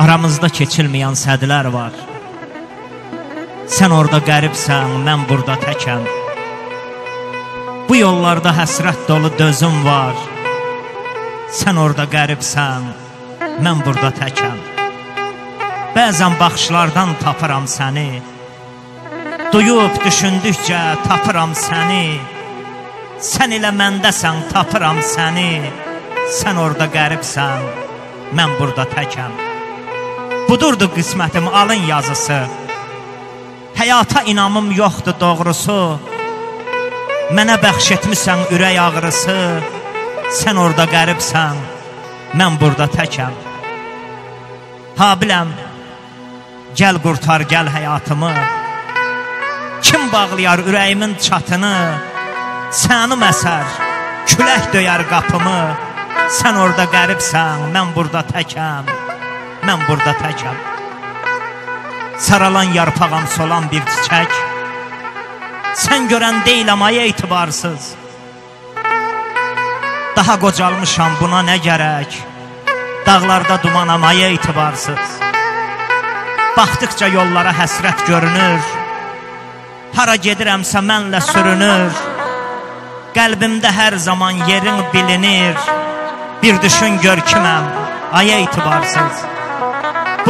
Aramızda keçilməyən sədlər var. Sən orada qəribsən, mən burada təkəm. Bu yollarda həsrət dolu dözüm var. Sən orada qəribsən, mən burada təkəm. Bəzən baxışlardan tapıram səni. Duyub düşündükcə tapıram səni. Sən elə məndəsən, tapıram səni. Sən orada qəribsən, mən burada təkəm. Budurdu qismətim alın yazısı. Həyata inamım yoxdur doğrusu. Mənə bəxş etmisən ürək ağrısı. Sən orada qəribsən, mən burada təkəm. Habiləm, gəl qurtar gəl həyatımı. Kim bağlayar ürəyimin çatını? Sənim əsər, külək döyər qapımı. Sən orada qəribsən, mən burada təkəm. Mən burada təkəm. Saralan yarpağam solan bir çiçək. Sən görən deyiləm ay etibarsız. Daha qocalmışam buna nə gərək? Dağlarda dumanam ay etibarsız. Baxdıqca yollara həsrət görünür. Hara gedirəmsə mənlə sürünür. Qəlbimdə hər zaman yerin bilinir. Bir düşün gör kiməm, ay etibarsız.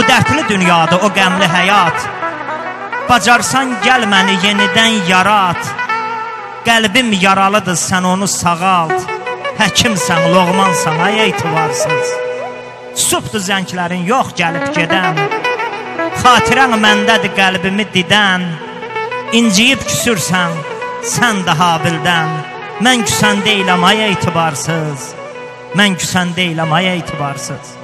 Bu dərdli dünyada o qəmli həyat. Bacarsan gəl məni yenidən yarat. Qəlbim yaralıdır, sən onu sağalt. Həkimsən, loğmansan, ay etibarsız. Subdur zənglərin yox gəlib gedən. Xatirən məndədir qəlbimi didən. İnciyib küsürsən, sən də Habildən. Mən küsən deyiləm ay etibarsız. Mən küsən deyiləm ay etibarsız.